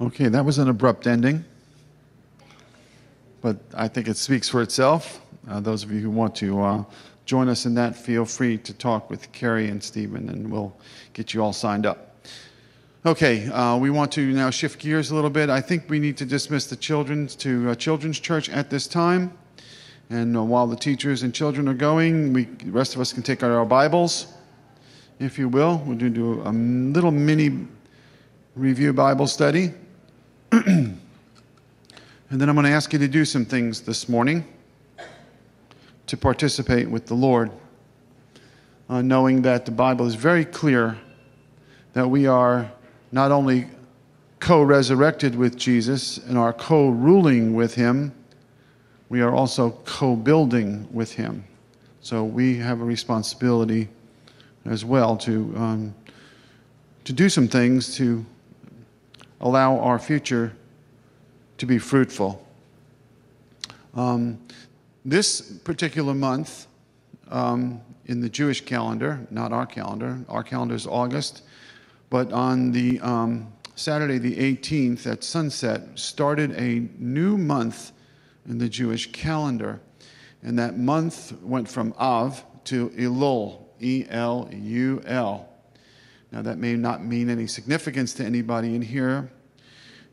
Okay, that was an abrupt ending, but I think it speaks for itself. Uh, those of you who want to uh, join us in that, feel free to talk with Carrie and Stephen, and we'll get you all signed up. Okay, uh, we want to now shift gears a little bit. I think we need to dismiss the children to uh, Children's Church at this time. And uh, while the teachers and children are going, we, the rest of us can take out our Bibles, if you will. We're going do a little mini review Bible study. and then I'm going to ask you to do some things this morning to participate with the Lord, uh, knowing that the Bible is very clear that we are not only co resurrected with Jesus and are co ruling with Him, we are also co building with Him. So we have a responsibility as well to, um, to do some things to allow our future to be fruitful. Um, this particular month um, in the Jewish calendar, not our calendar, our calendar is August, but on the um, Saturday, the 18th at sunset, started a new month in the Jewish calendar. And that month went from Av to Elul, E L U L. Now, that may not mean any significance to anybody in here.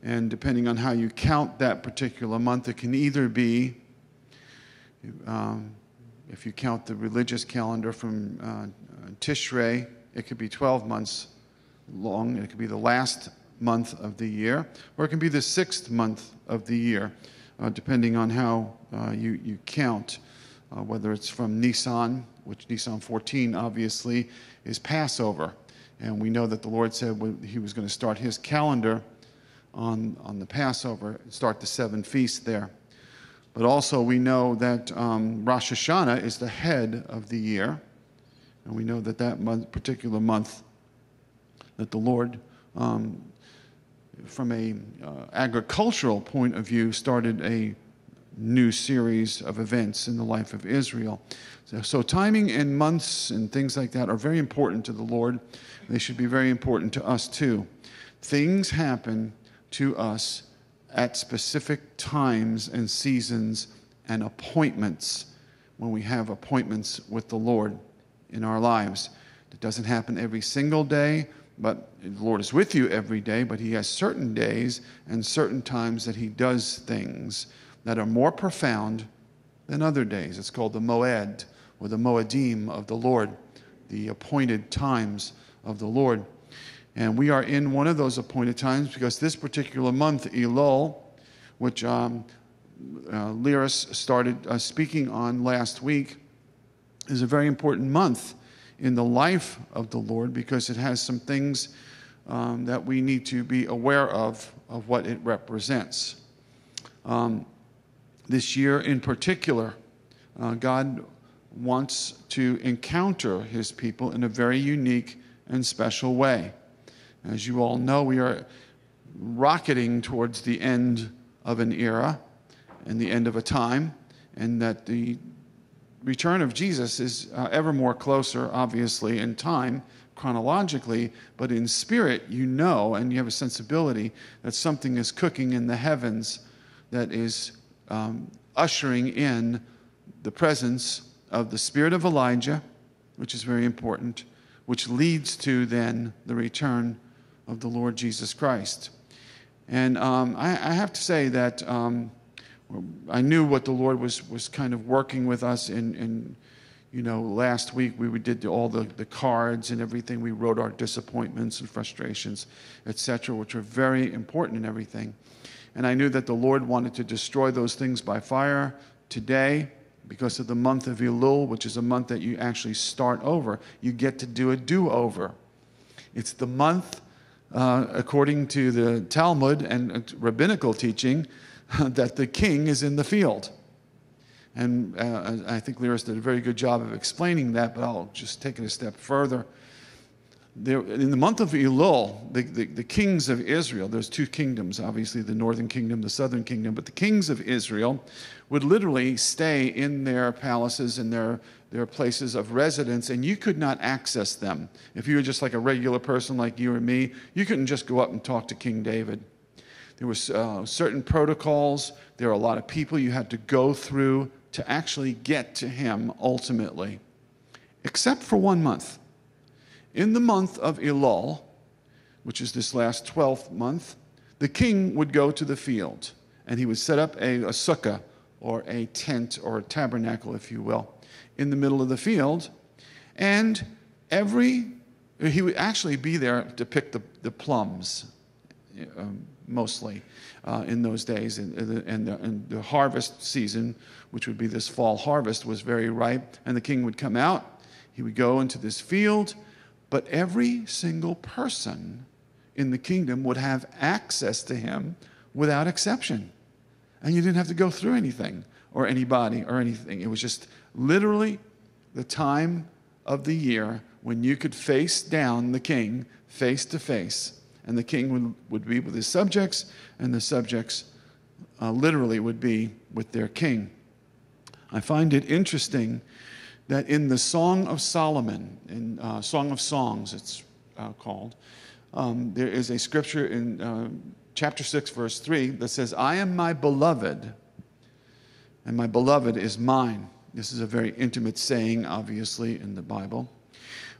And depending on how you count that particular month, it can either be, um, if you count the religious calendar from uh, Tishrei, it could be 12 months long. It could be the last month of the year, or it can be the sixth month of the year uh, depending on how uh, you, you count, uh, whether it's from Nisan, which Nisan 14 obviously is Passover. And we know that the Lord said he was going to start his calendar on, on the Passover, and start the seven feasts there. But also, we know that um, Rosh Hashanah is the head of the year. And we know that that month, particular month that the Lord um, from a uh, agricultural point of view, started a new series of events in the life of Israel. So, so, timing and months and things like that are very important to the Lord. They should be very important to us too. Things happen to us at specific times and seasons and appointments when we have appointments with the Lord in our lives. It doesn't happen every single day, but the Lord is with you every day, but He has certain days and certain times that He does things that are more profound than other days. It's called the Moed or the Moedim of the Lord, the appointed times of the Lord. And we are in one of those appointed times because this particular month, Elul, which um, uh, Lyris started uh, speaking on last week, is a very important month in the life of the Lord because it has some things um, that we need to be aware of, of what it represents. Um, this year in particular, uh, God wants to encounter his people in a very unique and special way. As you all know, we are rocketing towards the end of an era and the end of a time, and that the return of Jesus is uh, ever more closer, obviously, in time, chronologically, but in spirit, you know and you have a sensibility that something is cooking in the heavens that is um, ushering in the presence of the spirit of Elijah, which is very important, which leads to then the return of the Lord Jesus Christ. And um, I, I, have to say that. Um, I knew what the Lord was, was kind of working with us in, in you know, last week we did all the, the cards and everything. We wrote our disappointments and frustrations, etc., which are very important in everything. And I knew that the Lord wanted to destroy those things by fire today because of the month of Elul, which is a month that you actually start over. You get to do a do over. It's the month, uh, according to the Talmud and uh, rabbinical teaching, that the king is in the field. And uh, I think Lyris did a very good job of explaining that, but I'll just take it a step further. There, in the month of Elul, the, the, the, kings of Israel, there's two kingdoms, obviously the northern kingdom, the southern kingdom, but the kings of Israel would literally stay in their palaces and their, their places of residence, and you could not access them. If you were just like a regular person like you or me, you couldn't just go up and talk to King David There were uh, certain protocols. There were a lot of people you had to go through to actually get to him ultimately, except for one month. In the month of Elul, which is this last 12th month, the king would go to the field and he would set up a, a sukkah or a tent or a tabernacle, if you will, in the middle of the field. And every, he would actually be there to pick the, the plums, um, mostly uh, in those days. And, and, the, and the harvest season, which would be this fall harvest, was very ripe. And the king would come out, he would go into this field, but every single person in the kingdom would have access to him without exception. And you didn't have to go through anything or anybody or anything. It was just literally the time of the year when you could face down the king face to face. And the king would, would be with his subjects, and the subjects uh, literally would be with their king. I find it interesting that in the Song of Solomon, in uh, Song of Songs, it's uh, called, um, there is a scripture in uh, chapter 6, verse 3 that says, I am my beloved, and my beloved is mine. This is a very intimate saying, obviously, in the Bible.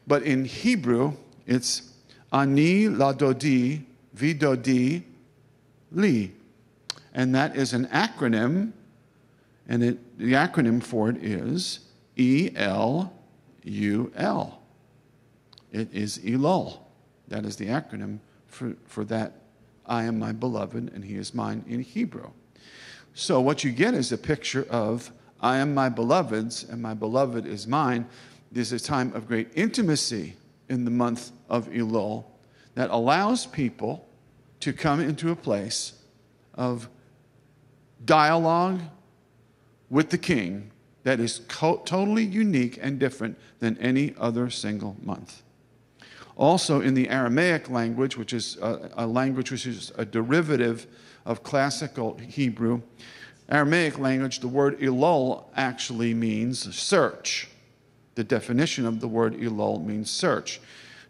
But in Hebrew, it's ani ladodi vidodi li. And that is an acronym, and it, the acronym for it is E L U L. It is Elul. That is the acronym for, for that I am my beloved and he is mine in Hebrew. So what you get is a picture of I am my beloved's and my beloved is mine. There's a time of great intimacy in the month of Elul that allows people to come into a place of dialogue with the king that is totally unique and different than any other single month. Also, in the Aramaic language, which is a, a language which is a derivative of classical Hebrew, Aramaic language, the word Elul actually means search. The definition of the word Elul means search.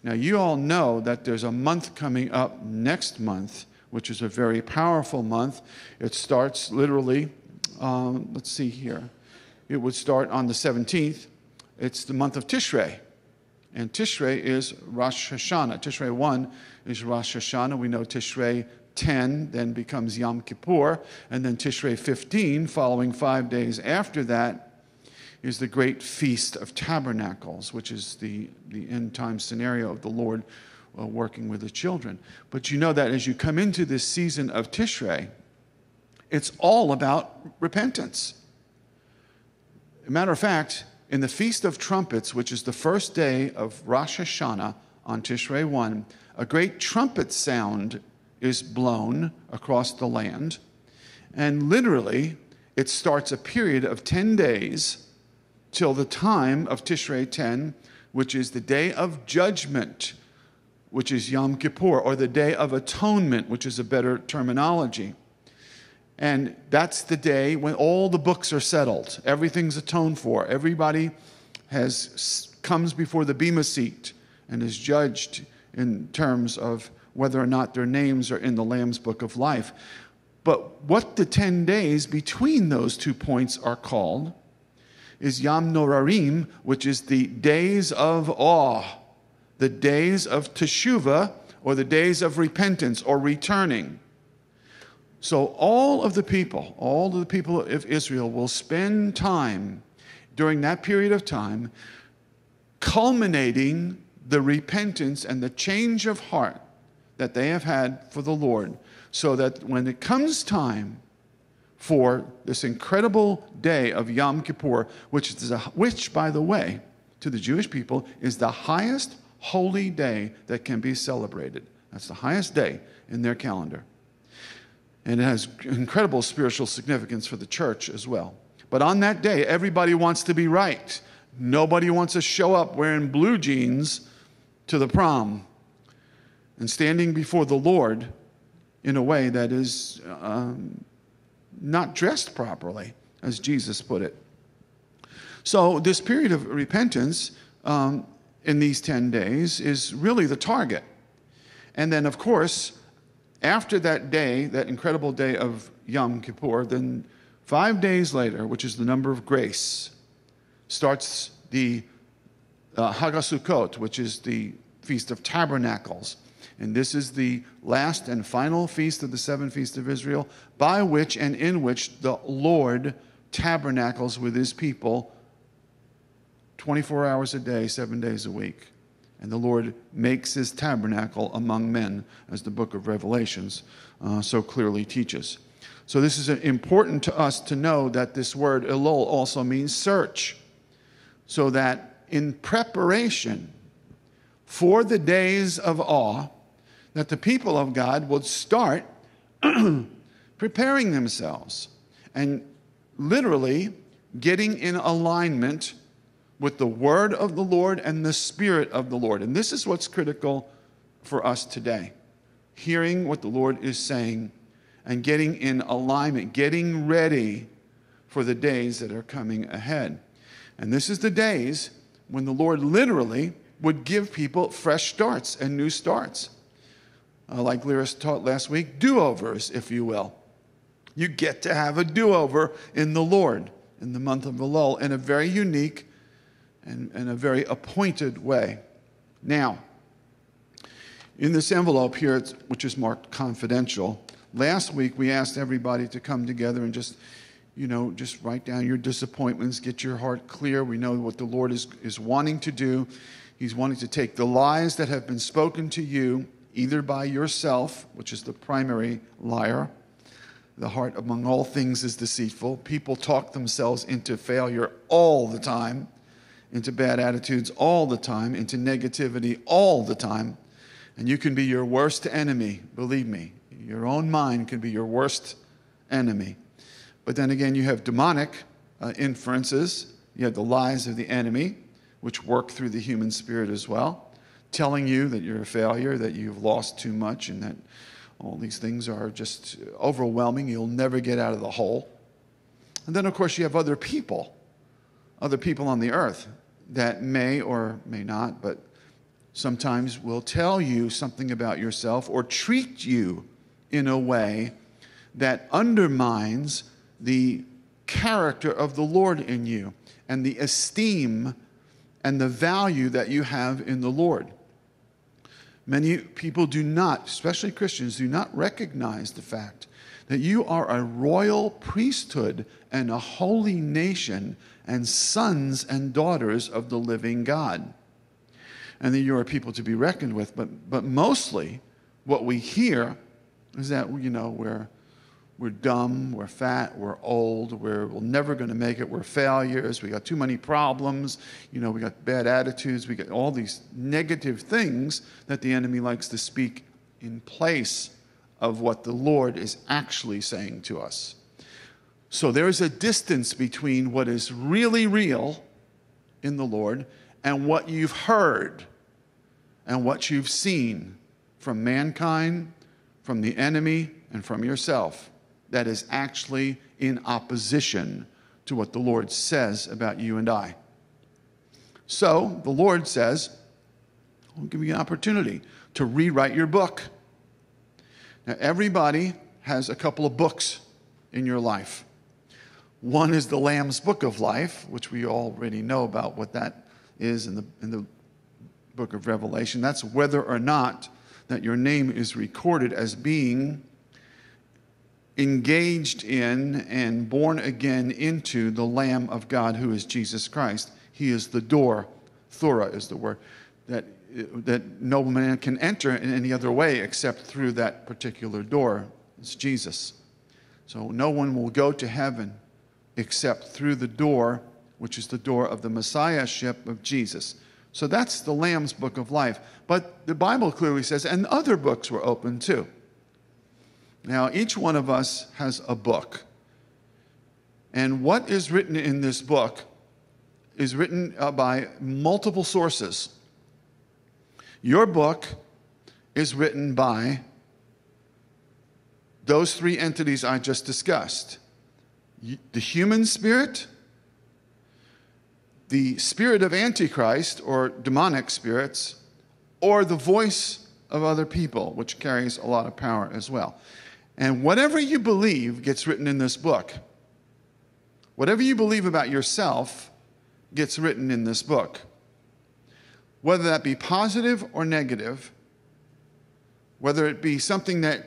Now, you all know that there's a month coming up next month, which is a very powerful month. It starts literally, um, let's see here, it would start on the 17th. It's the month of Tishrei. And Tishrei is Rosh Hashanah. Tishrei 1 is Rosh Hashanah. We know Tishrei 10 then becomes Yom Kippur. And then Tishrei 15, following five days after that, is the great Feast of Tabernacles, which is the, the end time scenario of the Lord uh, working with the children. But you know that as you come into this season of Tishrei, it's all about repentance. Matter of fact, in the Feast of Trumpets, which is the first day of Rosh Hashanah on Tishrei 1, a great trumpet sound is blown across the land. And literally, it starts a period of 10 days till the time of Tishrei 10, which is the day of judgment, which is Yom Kippur, or the day of atonement, which is a better terminology. And that's the day when all the books are settled. Everything's atoned for. Everybody has comes before the bema seat and is judged in terms of whether or not their names are in the Lamb's book of life. But what the 10 days between those two points are called is Yam Norarim, which is the days of awe, the days of teshuvah, or the days of repentance or returning. So, all of the people, all of the people of Israel will spend time during that period of time culminating the repentance and the change of heart that they have had for the Lord, so that when it comes time for this incredible day of Yom Kippur, which, is a, which, by the way, to the Jewish people is the highest holy day that can be celebrated. That's the highest day in their calendar. And it has incredible spiritual significance for the church as well. But on that day, everybody wants to be right. Nobody wants to show up wearing blue jeans to the prom and standing before the Lord in a way that is um, not dressed properly, as Jesus put it. So, this period of repentance um, in these 10 days is really the target. And then, of course, after that day, that incredible day of Yom Kippur, then five days later, which is the number of grace, starts the uh, Hagasukot, which is the Feast of Tabernacles. And this is the last and final feast of the seven feasts of Israel, by which and in which the Lord tabernacles with his people 24 hours a day, seven days a week. And the Lord makes his tabernacle among men, as the book of Revelations uh, so clearly teaches. So, this is important to us to know that this word Elul also means search. So that in preparation for the days of awe, that the people of God would start preparing themselves and literally getting in alignment with the word of the Lord and the spirit of the Lord. And this is what's critical for us today hearing what the Lord is saying and getting in alignment, getting ready for the days that are coming ahead. And this is the days when the Lord literally would give people fresh starts and new starts. Uh, like Lyris taught last week, do overs, if you will. You get to have a do over in the Lord in the month of Elul in a very unique and, and a very appointed way. Now, in this envelope here, which is marked confidential, last week we asked everybody to come together and just you know, just write down your disappointments, get your heart clear. We know what the Lord is, is wanting to do. He's wanting to take the lies that have been spoken to you, either by yourself, which is the primary liar. The heart among all things is deceitful. People talk themselves into failure all the time, into bad attitudes all the time, into negativity all the time. And you can be your worst enemy, believe me. Your own mind can be your worst enemy. But then again, you have demonic uh, inferences. You have the lies of the enemy, which work through the human spirit as well, telling you that you're a failure, that you've lost too much, and that all these things are just overwhelming. You'll never get out of the hole. And then, of course, you have other people, other people on the earth that may or may not, but sometimes will tell you something about yourself or treat you in a way that undermines the character of the Lord in you and the esteem and the value that you have in the Lord. Many people do not, especially Christians, do not recognize the fact that you are a royal priesthood and a holy nation and sons and daughters of the living God. And that you are people to be reckoned with. But, but mostly, what we hear is that, you know, we're we're dumb, we're fat, we're old, we're, we're never going to make it, we're failures, we got too many problems, you know, we got bad attitudes, we got all these negative things that the enemy likes to speak in place of what the Lord is actually saying to us. So there is a distance between what is really real in the Lord and what you've heard and what you've seen from mankind, from the enemy, and from yourself that is actually in opposition to what the Lord says about you and I. So the Lord says, I'll give you an opportunity to rewrite your book. Now, everybody has a couple of books in your life. One is the Lamb's Book of Life, which we already know about what that is in the, in the book of Revelation. That's whether or not that your name is recorded as being engaged in and born again into the Lamb of God who is Jesus Christ. He is the door. Thura is the word that, that no man can enter in any other way except through that particular door. It's Jesus. So no one will go to heaven except through the door, which is the door of the Messiahship of Jesus. So that's the Lamb's book of life. But the Bible clearly says, and other books were open too. Now, each one of us has a book. And what is written in this book is written uh, by multiple sources. Your book is written by those three entities I just discussed the human spirit, the spirit of Antichrist or demonic spirits, or the voice of other people, which carries a lot of power as well. And whatever you believe gets written in this book. Whatever you believe about yourself gets written in this book. Whether that be positive or negative, whether it be something that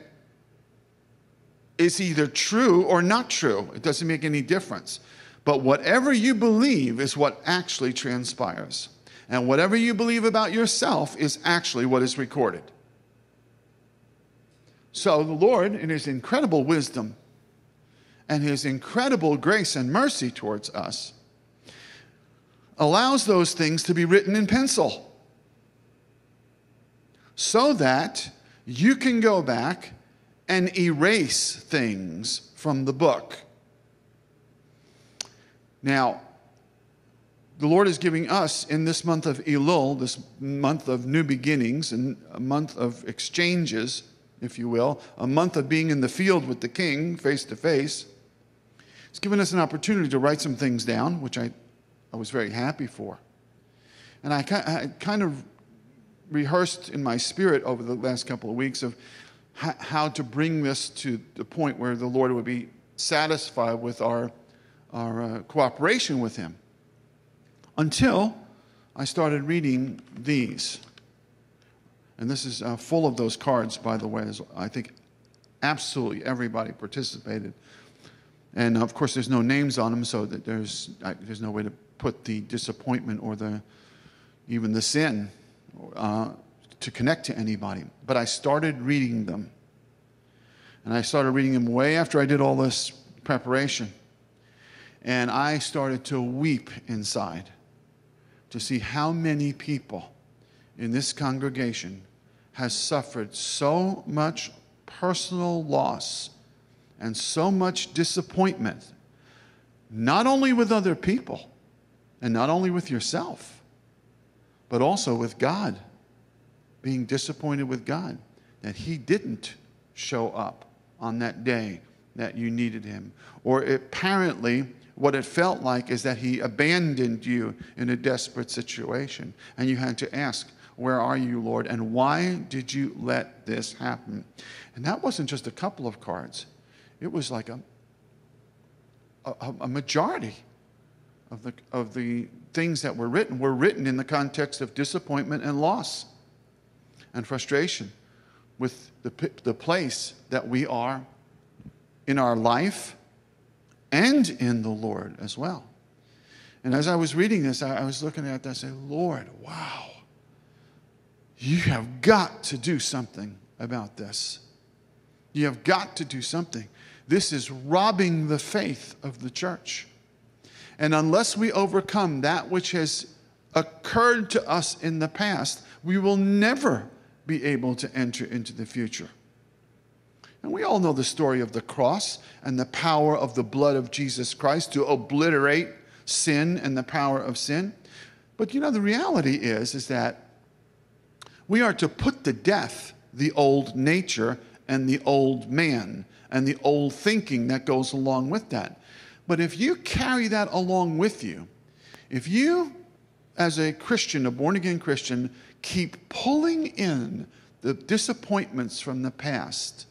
is either true or not true, it doesn't make any difference. But whatever you believe is what actually transpires. And whatever you believe about yourself is actually what is recorded. So the Lord, in his incredible wisdom and his incredible grace and mercy towards us, allows those things to be written in pencil so that you can go back and erase things from the book. Now, the Lord is giving us in this month of Elul, this month of new beginnings and a month of exchanges, if you will, a month of being in the field with the king face to face. He's given us an opportunity to write some things down, which I, I was very happy for. And I, I kind of rehearsed in my spirit over the last couple of weeks of how to bring this to the point where the Lord would be satisfied with our, our uh, cooperation with Him until I started reading these. And this is uh, full of those cards, by the way. I think absolutely everybody participated. And of course, there's no names on them, so that there's, there's no way to put the disappointment or the, even the sin uh, to connect to anybody. But I started reading them. And I started reading them way after I did all this preparation. And I started to weep inside to see how many people in this congregation has suffered so much personal loss and so much disappointment, not only with other people and not only with yourself, but also with God, being disappointed with God that He didn't show up on that day that you needed Him. Or apparently, what it felt like is that he abandoned you in a desperate situation. And you had to ask, Where are you, Lord? And why did you let this happen? And that wasn't just a couple of cards, it was like a, a, a majority of the, of the things that were written were written in the context of disappointment and loss and frustration with the, the place that we are in our life and in the Lord as well. And as I was reading this, I, was looking at that and say, Lord, wow, you have got to do something about this. You have got to do something. This is robbing the faith of the church. And unless we overcome that which has occurred to us in the past, we will never be able to enter into the future. And we all know the story of the cross and the power of the blood of Jesus Christ to obliterate sin and the power of sin. But you know, the reality is, is that we are to put to death the old nature and the old man and the old thinking that goes along with that. But if you carry that along with you, if you, as a Christian, a born again Christian, keep pulling in the disappointments from the past,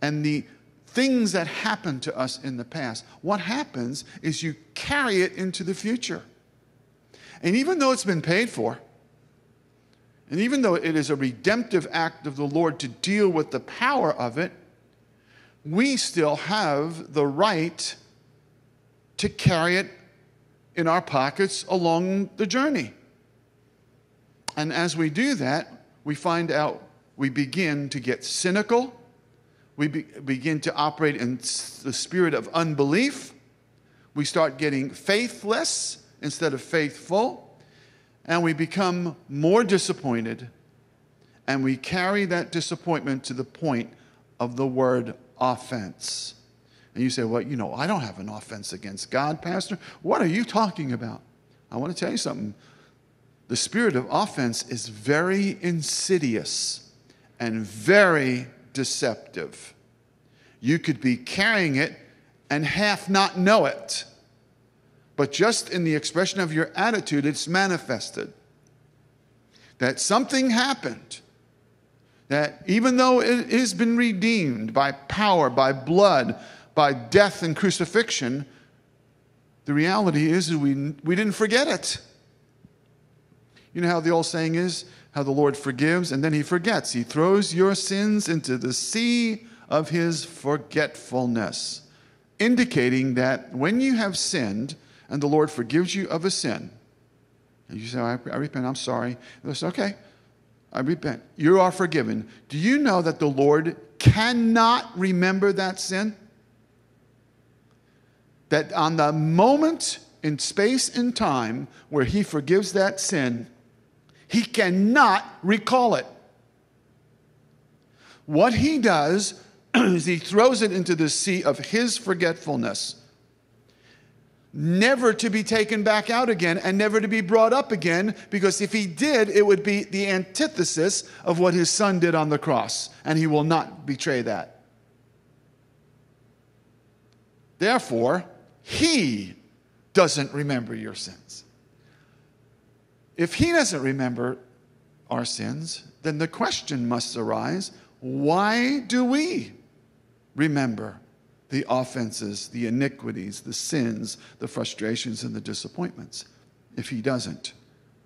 and the things that happened to us in the past, what happens is you carry it into the future. And even though it's been paid for, and even though it is a redemptive act of the Lord to deal with the power of it, we still have the right to carry it in our pockets along the journey. And as we do that, we find out we begin to get cynical we be, begin to operate in the spirit of unbelief. We start getting faithless instead of faithful. And we become more disappointed. And we carry that disappointment to the point of the word offense. And you say, Well, you know, I don't have an offense against God, Pastor. What are you talking about? I want to tell you something. The spirit of offense is very insidious and very deceptive. You could be carrying it and half not know it. But just in the expression of your attitude, it's manifested. That something happened That even though it has been redeemed by power, by blood, by death and crucifixion, the reality is we, we didn't forget it. You know how the old saying is? How the Lord forgives and then he forgets. He throws your sins into the sea of his forgetfulness, indicating that when you have sinned and the Lord forgives you of a sin, and you say, I, I repent, I'm sorry. Say, okay, I repent. You are forgiven. Do you know that the Lord cannot remember that sin? That on the moment in space and time where He forgives that sin, He cannot recall it. What He does is He throws it into the sea of His forgetfulness never to be taken back out again and never to be brought up again, because if he did, it would be the antithesis of what his son did on the cross, and he will not betray that. Therefore, he doesn't remember your sins. If he doesn't remember our sins, then the question must arise why do we remember the offenses, the iniquities, the sins, the frustrations, and the disappointments. If he doesn't,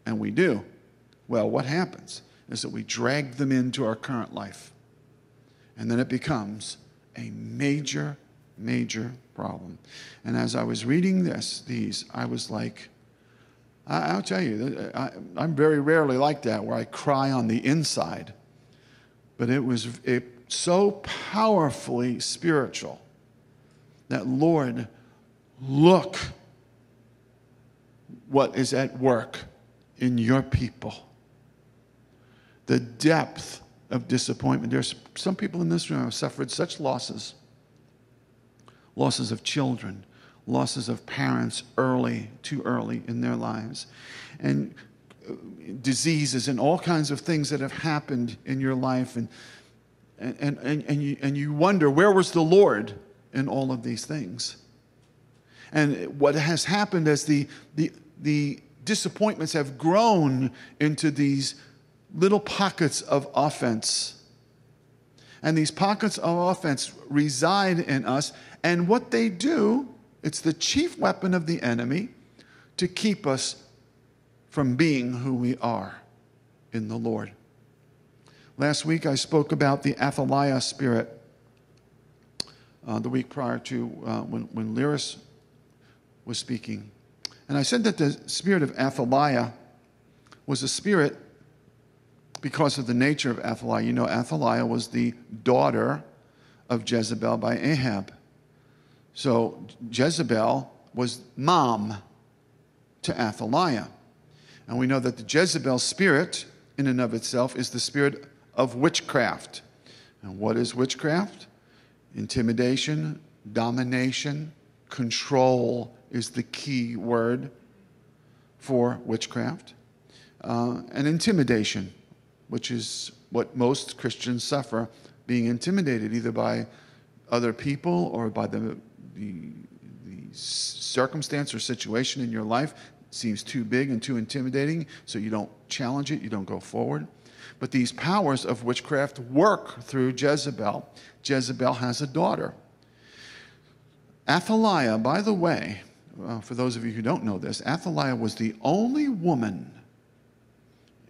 and we do, well, what happens is that we drag them into our current life. And then it becomes a major, major problem. And as I was reading this, these, I was like, I, will tell you, I, I'm very rarely like that where I cry on the inside. But it was it, so powerfully spiritual that, Lord, look what is at work in your people. The depth of disappointment. There's some people in this room have suffered such losses losses of children, losses of parents early, too early in their lives, and uh, diseases and all kinds of things that have happened in your life. And, and, and, and, you, and you wonder, where was the Lord? in all of these things. And what has happened as the, the, the disappointments have grown into these little pockets of offense. And these pockets of offense reside in us. And what they do, it's the chief weapon of the enemy to keep us from being who we are in the Lord. Last week I spoke about the Athaliah spirit uh, the week prior to uh, when, when Lyris was speaking. And I said that the spirit of Athaliah was a spirit because of the nature of Athaliah. You know, Athaliah was the daughter of Jezebel by Ahab. So Jezebel was mom to Athaliah. And we know that the Jezebel spirit, in and of itself, is the spirit of witchcraft. And what is witchcraft? Intimidation, domination, control is the key word for witchcraft. Uh, and intimidation, which is what most Christians suffer, being intimidated either by other people or by the, the, the circumstance or situation in your life seems too big and too intimidating, so you don't challenge it, you don't go forward. But these powers of witchcraft work through Jezebel. Jezebel has a daughter. Athaliah, by the way, uh, for those of you who don't know this, Athaliah was the only woman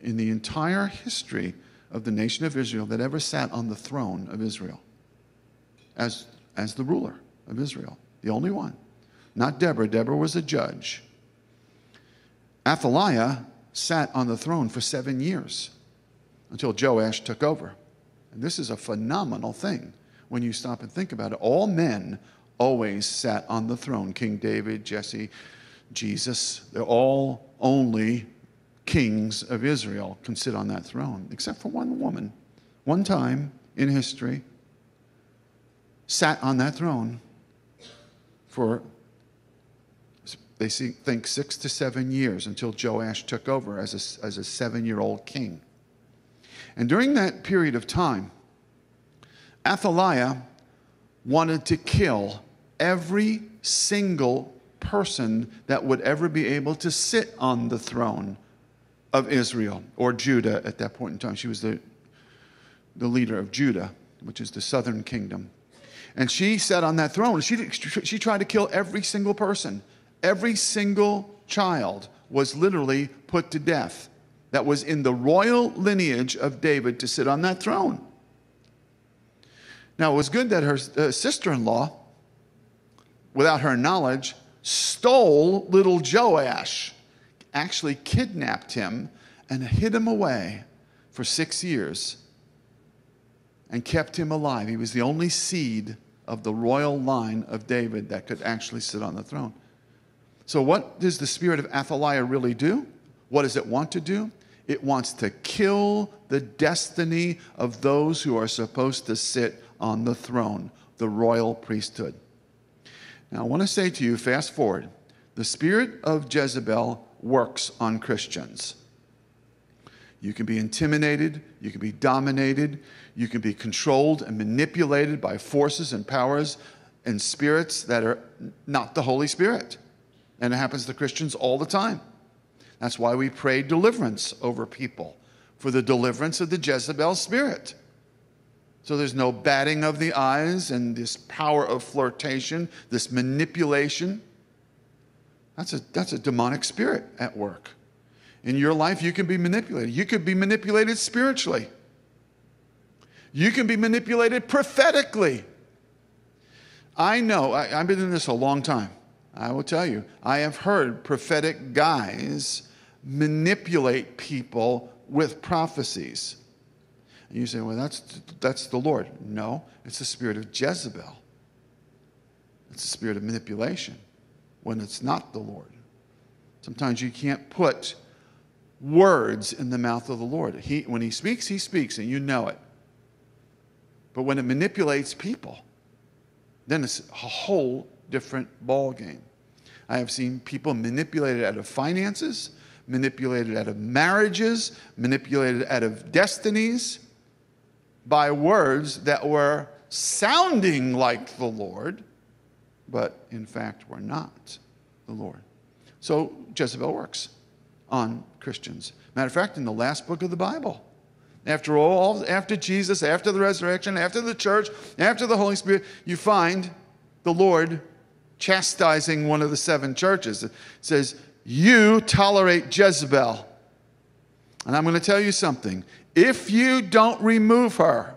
in the entire history of the nation of Israel that ever sat on the throne of Israel as, as the ruler of Israel. The only one. Not Deborah. Deborah was a judge. Athaliah sat on the throne for seven years until Joash took over. And this is a phenomenal thing when you stop and think about it. All men always sat on the throne King David, Jesse, Jesus. They're all only kings of Israel can sit on that throne, except for one woman. One time in history, sat on that throne for, they think, six to seven years until Joash took over as a, as a seven year old king. And during that period of time, Athaliah wanted to kill every single person that would ever be able to sit on the throne of Israel or Judah at that point in time. She was the, the leader of Judah, which is the southern kingdom. And she sat on that throne. She, she tried to kill every single person. Every single child was literally put to death that was in the royal lineage of David to sit on that throne. Now, it was good that her uh, sister in law, without her knowledge, stole little Joash, actually kidnapped him and hid him away for six years and kept him alive. He was the only seed of the royal line of David that could actually sit on the throne. So, what does the spirit of Athaliah really do? What does it want to do? It wants to kill the destiny of those who are supposed to sit on the throne, the royal priesthood. Now, I want to say to you, fast forward, the spirit of Jezebel works on Christians. You can be intimidated, you can be dominated, you can be controlled and manipulated by forces and powers and spirits that are not the Holy Spirit. And it happens to Christians all the time. That's why we pray deliverance over people for the deliverance of the Jezebel spirit. So there's no batting of the eyes and this power of flirtation, this manipulation. That's a, that's a demonic spirit at work. In your life, you can be manipulated. You could be manipulated spiritually. You can be manipulated prophetically. I know, I, have been in this a long time. I will tell you, I have heard prophetic guys manipulate people with prophecies. And you say, well, that's, that's the Lord. No, it's the spirit of Jezebel. It's the spirit of manipulation when it's not the Lord. Sometimes you can't put words in the mouth of the Lord. He, when He speaks, He speaks, and you know it. But when it manipulates people, then it's a whole different ball game. I have seen people manipulated out of finances, manipulated out of marriages, manipulated out of destinies by words that were sounding like the Lord, but in fact were not the Lord. So Jezebel works on Christians. Matter of fact, in the last book of the Bible, after all, after Jesus, after the resurrection, after the church, after the Holy Spirit, you find the Lord chastising one of the seven churches. It says, you tolerate Jezebel. And I'm going to tell you something. If you don't remove her,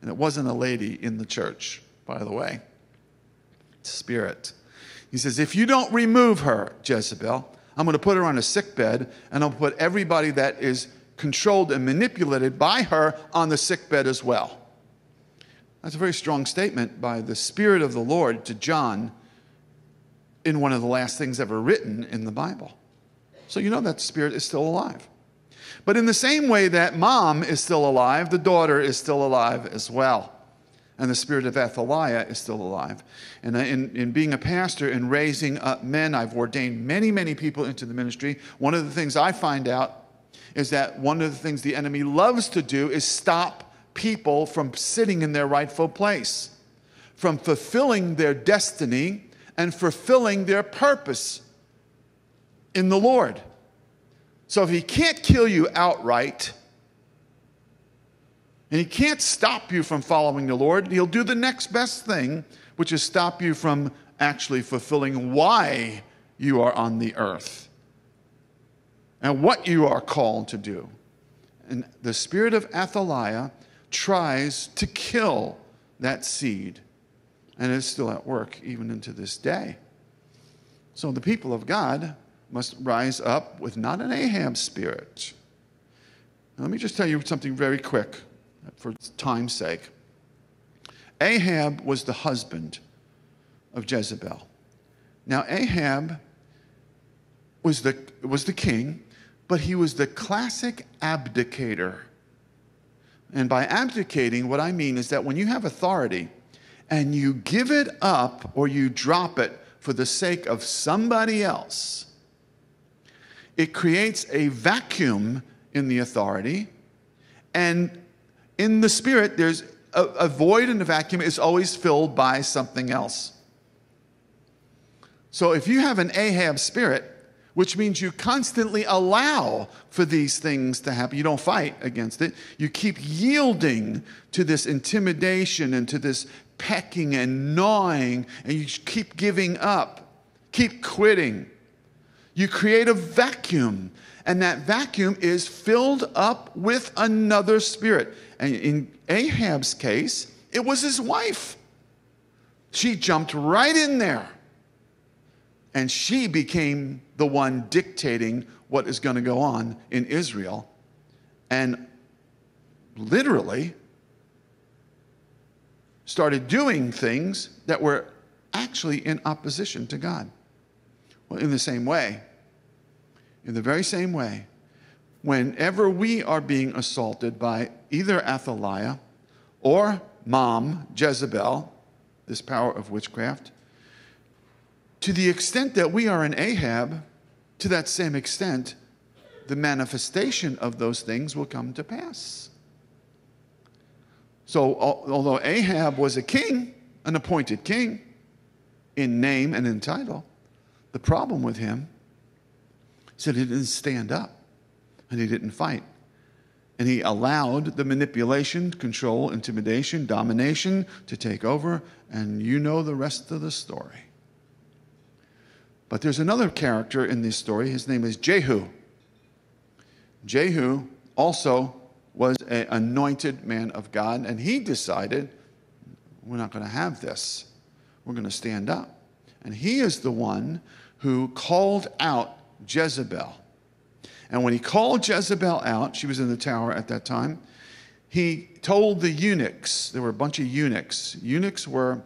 and it wasn't a lady in the church, by the way, spirit. He says, if you don't remove her, Jezebel, I'm going to put her on a sick bed, and I'll put everybody that is controlled and manipulated by her on the sick bed as well. That's a very strong statement by the Spirit of the Lord to John in one of the last things ever written in the Bible. So you know that spirit is still alive. But in the same way that mom is still alive, the daughter is still alive as well. And the spirit of Athaliah is still alive. And in, in being a pastor and raising up men, I've ordained many, many people into the ministry. One of the things I find out is that one of the things the enemy loves to do is stop people from sitting in their rightful place, from fulfilling their destiny and fulfilling their purpose in the Lord. So if he can't kill you outright, and he can't stop you from following the Lord, he'll do the next best thing, which is stop you from actually fulfilling why you are on the earth and what you are called to do. And the spirit of Athaliah tries to kill that seed and it's still at work even into this day. So the people of God must rise up with not an Ahab spirit. Now, let me just tell you something very quick for time's sake. Ahab was the husband of Jezebel. Now, Ahab was the, was the king, but he was the classic abdicator. And by abdicating, what I mean is that when you have authority, and you give it up or you drop it for the sake of somebody else, it creates a vacuum in the authority. And in the spirit, there's a, a void in the vacuum is always filled by something else. So if you have an Ahab spirit, which means you constantly allow for these things to happen. You don't fight against it. You keep yielding to this intimidation and to this pecking and gnawing, and you keep giving up, keep quitting. You create a vacuum, and that vacuum is filled up with another spirit. And in Ahab's case, it was his wife. She jumped right in there and she became the one dictating what is going to go on in Israel. And literally started doing things that were actually in opposition to God. Well, in the same way, in the very same way, whenever we are being assaulted by either Athaliah or mom, Jezebel, this power of witchcraft, to the extent that we are in Ahab, to that same extent, the manifestation of those things will come to pass. So, although Ahab was a king, an appointed king, in name and in title, the problem with him is that he didn't stand up and he didn't fight. And he allowed the manipulation, control, intimidation, domination to take over, and you know the rest of the story. But there's another character in this story. His name is Jehu. Jehu also was an anointed man of God, and he decided, we're not going to have this. We're going to stand up. And he is the one who called out Jezebel. And when he called Jezebel out, she was in the tower at that time, he told the eunuchs, there were a bunch of eunuchs. Eunuchs were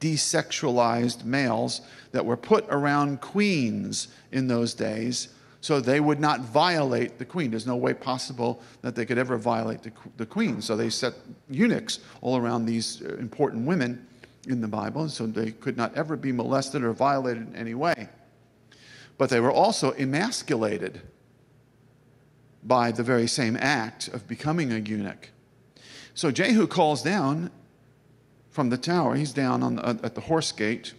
desexualized males that were put around queens in those days so they would not violate the queen. There's no way possible that they could ever violate the, the queen. So they set eunuchs all around these uh, important women in the Bible, and so they could not ever be molested or violated in any way. But they were also emasculated by the very same act of becoming a eunuch. So Jehu calls down from the tower. He's down on the, uh, at the horse gate.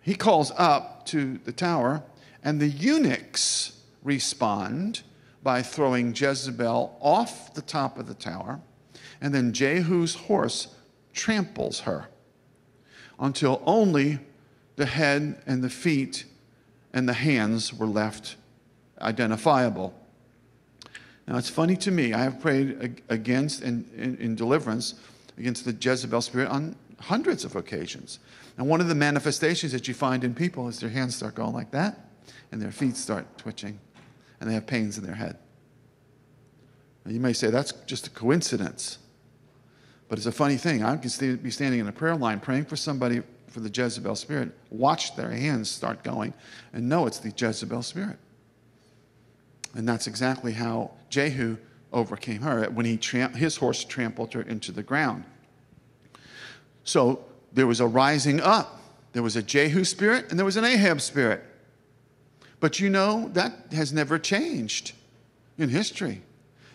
He calls up to the tower, and the eunuchs respond by throwing Jezebel off the top of the tower, and then Jehu's horse tramples her until only the head and the feet and the hands were left identifiable. Now, it's funny to me, I have prayed against in, in, in deliverance against the Jezebel spirit on hundreds of occasions. And one of the manifestations that you find in people is their hands start going like that, and their feet start twitching, and they have pains in their head. Now, you may say that's just a coincidence, but it's a funny thing. I could be standing in a prayer line praying for somebody for the Jezebel spirit, watch their hands start going, and know it's the Jezebel spirit. And that's exactly how Jehu overcame her when he tram- his horse trampled her into the ground. So there was a rising up. There was a Jehu spirit and there was an Ahab spirit. But you know, that has never changed in history.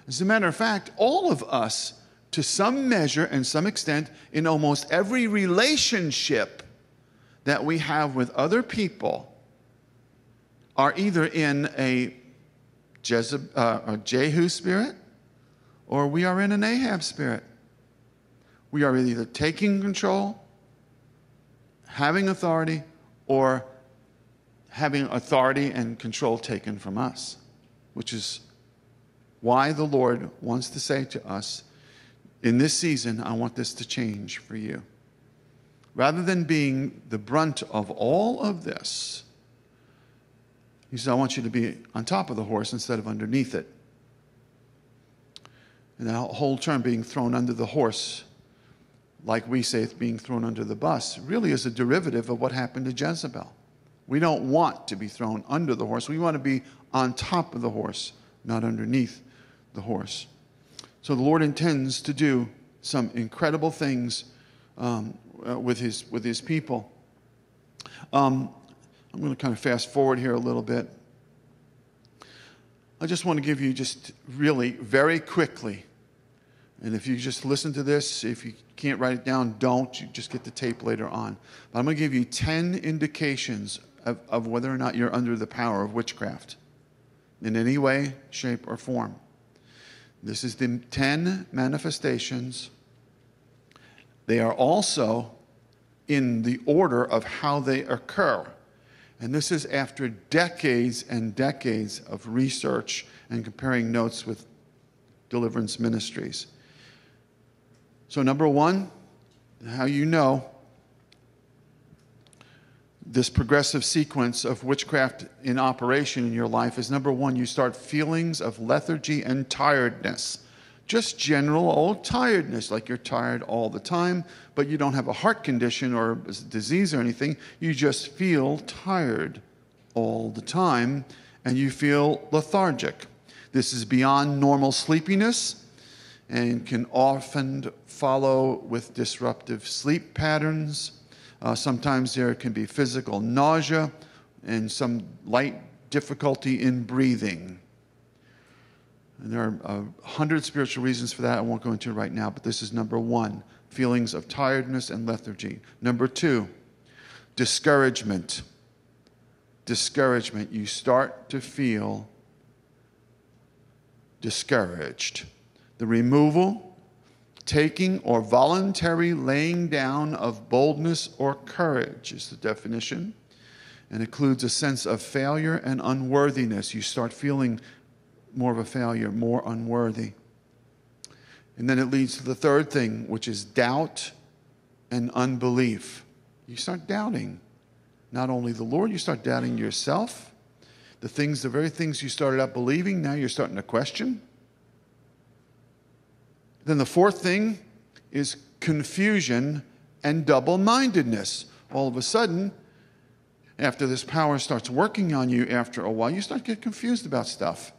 As a matter of fact, all of us, to some measure and some extent, in almost every relationship that we have with other people, are either in a, Jezeb, uh, a Jehu spirit or we are in an Ahab spirit. We are either taking control, having authority, or having authority and control taken from us, which is why the Lord wants to say to us, in this season, I want this to change for you. Rather than being the brunt of all of this, He says, I want you to be on top of the horse instead of underneath it. And that whole term being thrown under the horse, like we say it's being thrown under the bus, really is a derivative of what happened to Jezebel. We don't want to be thrown under the horse. We want to be on top of the horse, not underneath the horse. So the Lord intends to do some incredible things um, uh, with, his, with his people. Um, I'm going to kind of fast forward here a little bit. I just want to give you just really very quickly and if you just listen to this, if you can't write it down, don't. You just get the tape later on. But I'm going to give you 10 indications of, of whether or not you're under the power of witchcraft in any way, shape, or form. This is the 10 manifestations. They are also in the order of how they occur. And this is after decades and decades of research and comparing notes with deliverance ministries. So, number one, how you know this progressive sequence of witchcraft in operation in your life is number one, you start feelings of lethargy and tiredness. Just general old tiredness, like you're tired all the time, but you don't have a heart condition or a disease or anything. You just feel tired all the time and you feel lethargic. This is beyond normal sleepiness and can often follow with disruptive sleep patterns. Uh, sometimes there can be physical nausea and some light difficulty in breathing. And there are a uh, hundred spiritual reasons for that. I won't go into right now, but this is number one feelings of tiredness and lethargy. Number two, discouragement. Discouragement. You start to feel discouraged. The removal, taking, or voluntary laying down of boldness or courage is the definition, and includes a sense of failure and unworthiness. You start feeling more of a failure, more unworthy. And then it leads to the third thing, which is doubt and unbelief. You start doubting not only the Lord, you start doubting yourself. The things, the very things you started out believing, now you're starting to question. Then the fourth thing is confusion and double mindedness. All of a sudden, after this power starts working on you after a while, you start to get confused about stuff.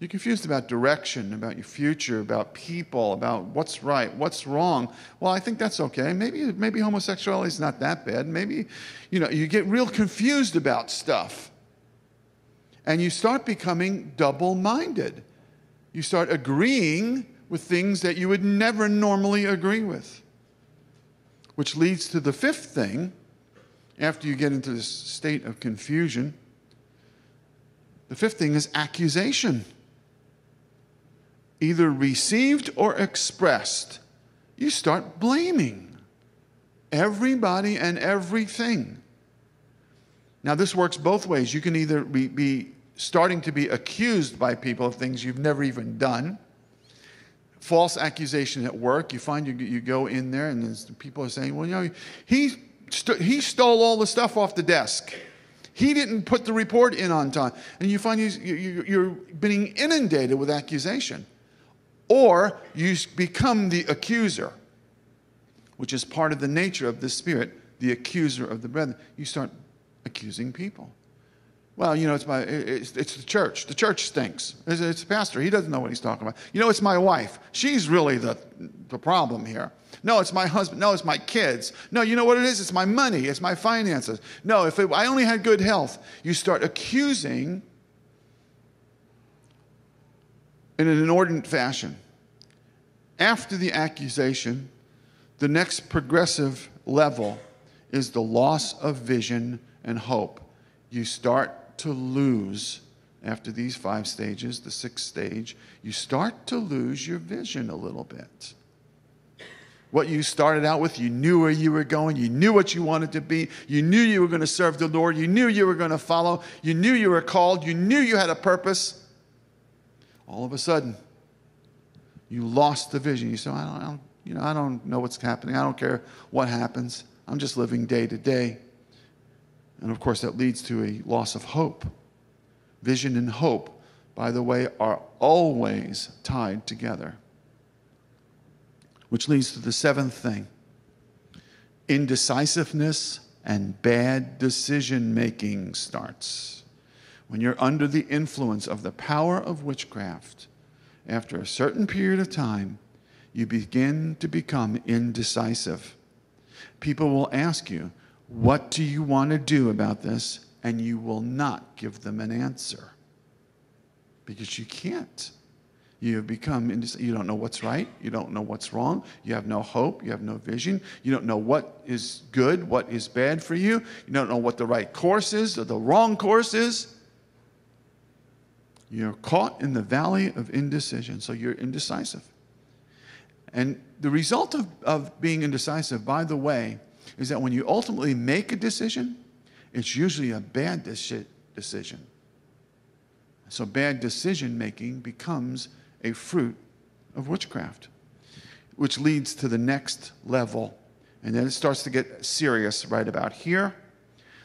You're confused about direction, about your future, about people, about what's right, what's wrong. Well, I think that's okay. Maybe, maybe homosexuality is not that bad. Maybe, you know, you get real confused about stuff. And you start becoming double minded. You start agreeing with things that you would never normally agree with. Which leads to the fifth thing, after you get into this state of confusion. The fifth thing is accusation either received or expressed, you start blaming everybody and everything. Now, this works both ways. You can either be, starting to be accused by people of things you've never even done. False accusation at work. You find you, you go in there and people are saying, well, you know, he, st- he stole all the stuff off the desk. He didn't put the report in on time. And you find you, you, you're being inundated with accusation or you become the accuser, which is part of the nature of the Spirit, the accuser of the brethren. You start accusing people. Well, you know, it's, my, it's, it's the church. The church stinks. It's, it's the pastor. He doesn't know what he's talking about. You know, it's my wife. She's really the, the problem here. No, it's my husband. No, it's my kids. No, you know what it is? It's my money. It's my finances. No, if it, I only had good health, you start accusing in an inordinate fashion. After the accusation, the next progressive level is the loss of vision and hope. You start to lose, after these five stages, the sixth stage, you start to lose your vision a little bit. What you started out with, you knew where you were going, you knew what you wanted to be, you knew you were going to serve the Lord, you knew you were going to follow, you knew you were called, you knew you had a purpose all of a sudden, you lost the vision. You say, I don't, I don't, you know, I don't know what's happening. I don't care what happens. I'm just living day to day. And of course, that leads to a loss of hope. Vision and hope, by the way, are always tied together. Which leads to the seventh thing indecisiveness and bad decision making starts when you're under the influence of the power of witchcraft, after a certain period of time, you begin to become indecisive. People will ask you, What do you want to do about this? And you will not give them an answer because you can't. You have become, you don't know what's right. You don't know what's wrong. You have no hope. You have no vision. You don't know what is good, what is bad for you. You don't know what the right course is or the wrong course is. You're caught in the valley of indecision, so you're indecisive. And the result of, of being indecisive, by the way, is that when you ultimately make a decision, it's usually a bad decision. So bad decision making becomes a fruit of witchcraft, which leads to the next level. And then it starts to get serious right about here.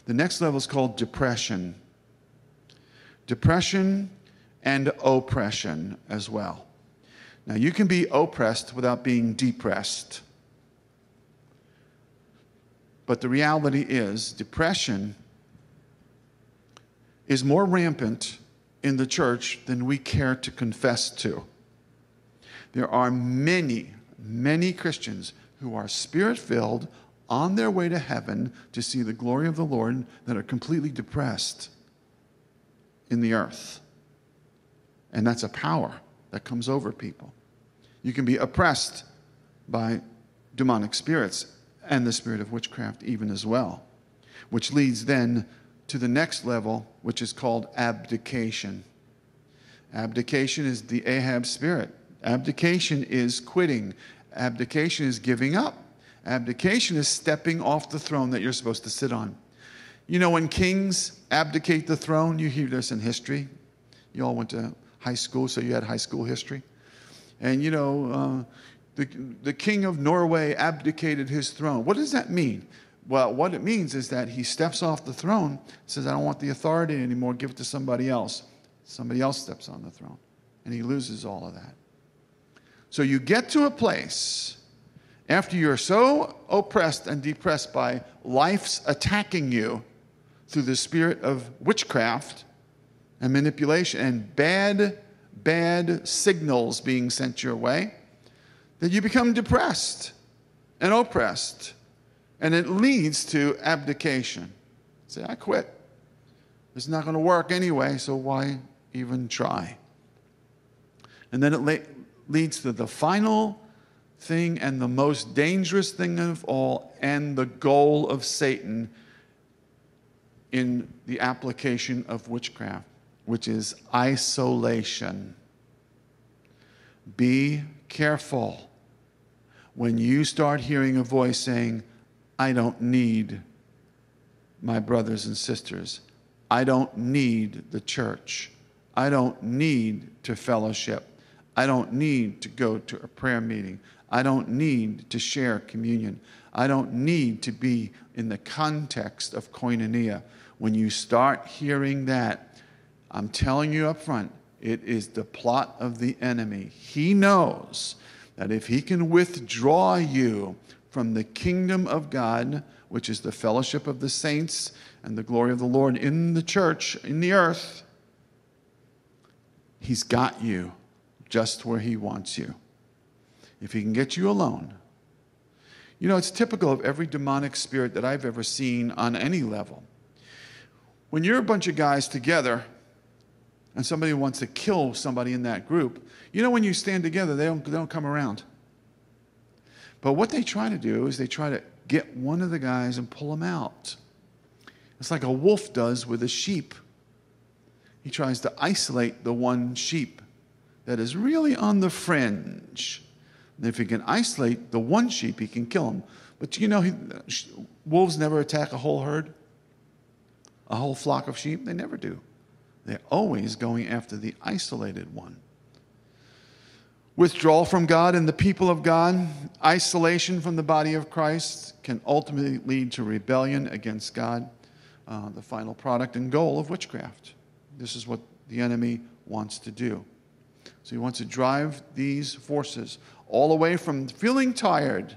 The next level is called depression. Depression and oppression as well. Now, you can be oppressed without being depressed. But the reality is, depression is more rampant in the church than we care to confess to. There are many, many Christians who are spirit filled, on their way to heaven to see the glory of the Lord, that are completely depressed in the earth. And that's a power that comes over people. You can be oppressed by demonic spirits and the spirit of witchcraft, even as well, which leads then to the next level, which is called abdication. Abdication is the Ahab spirit. Abdication is quitting. Abdication is giving up. Abdication is stepping off the throne that you're supposed to sit on. You know, when kings abdicate the throne, you hear this in history. You all went to high school, so you had high school history. And, you know, uh, the, the king of Norway abdicated his throne. What does that mean? Well, what it means is that he steps off the throne, says, I don't want the authority anymore, give it to somebody else. Somebody else steps on the throne, and he loses all of that. So you get to a place after you're so oppressed and depressed by life's attacking you through the spirit of witchcraft and manipulation and bad, bad signals being sent your way, that you become depressed and oppressed and it leads to abdication. Say, I quit. It's not going to work anyway, so why even try? And then it le- leads to the final thing and the most dangerous thing of all, and the goal of Satan in the application of witchcraft, which is isolation. Be careful when you start hearing a voice saying, I don't need my brothers and sisters. I don't need the church. I don't need to fellowship. I don't need to go to a prayer meeting. I don't need to share communion. I don't need to be in the context of koinonia. When you start hearing that, I'm telling you up front, it is the plot of the enemy. He knows that if he can withdraw you from the kingdom of God, which is the fellowship of the saints and the glory of the Lord in the church, in the earth, He's got you just where He wants you. If He can get you alone. You know, it's typical of every demonic spirit that I've ever seen on any level. When you're a bunch of guys together and somebody wants to kill somebody in that group, you know, when you stand together, they don't, they don't come around. But what they try to do is they try to get one of the guys and pull him out. It's like a wolf does with a sheep. He tries to isolate the one sheep that is really on the fringe. And if he can isolate the one sheep, he can kill him. But you know, he, wolves never attack a whole herd, a whole flock of sheep. They never do. They're always going after the isolated one withdrawal from God and the people of God, isolation from the body of Christ can ultimately lead to rebellion against God, uh, the final product and goal of witchcraft. This is what the enemy wants to do. So he wants to drive these forces all the way from feeling tired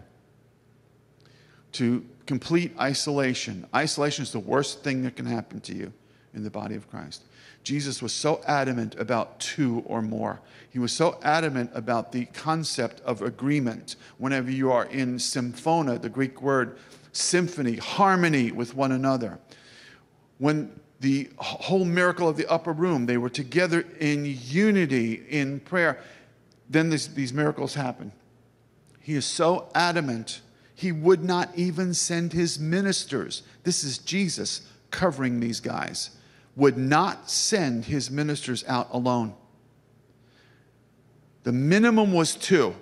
to complete isolation. Isolation is the worst thing that can happen to you in the body of Christ. Jesus was so adamant about two or more. He was so adamant about the concept of agreement. Whenever you are in symphona, the Greek word symphony, harmony with one another. When the whole miracle of the upper room, they were together in unity in prayer. then this, these miracles happen. He is so adamant, he would not even send his ministers. This is Jesus covering these guys, would not send his ministers out alone. The minimum was two,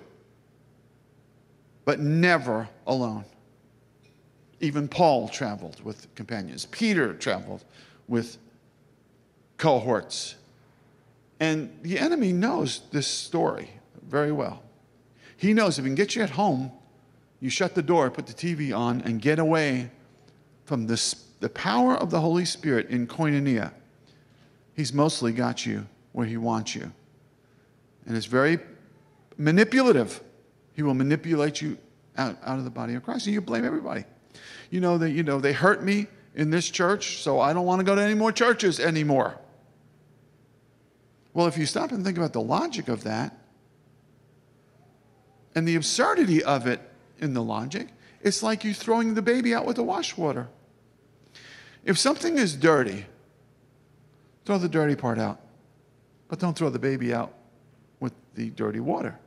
but never alone. Even Paul traveled with companions, Peter traveled with cohorts. And the enemy knows this story very well. He knows if he can get you at home, you shut the door, put the TV on, and get away from this, the power of the Holy Spirit in koinonia. He's mostly got you where he wants you. And it's very manipulative. He will manipulate you out, out of the body of Christ. And you blame everybody. You know that you know they hurt me in this church, so I don't want to go to any more churches anymore. Well, if you stop and think about the logic of that and the absurdity of it in the logic, it's like you throwing the baby out with the wash water. If something is dirty, throw the dirty part out, but don't throw the baby out with the dirty water.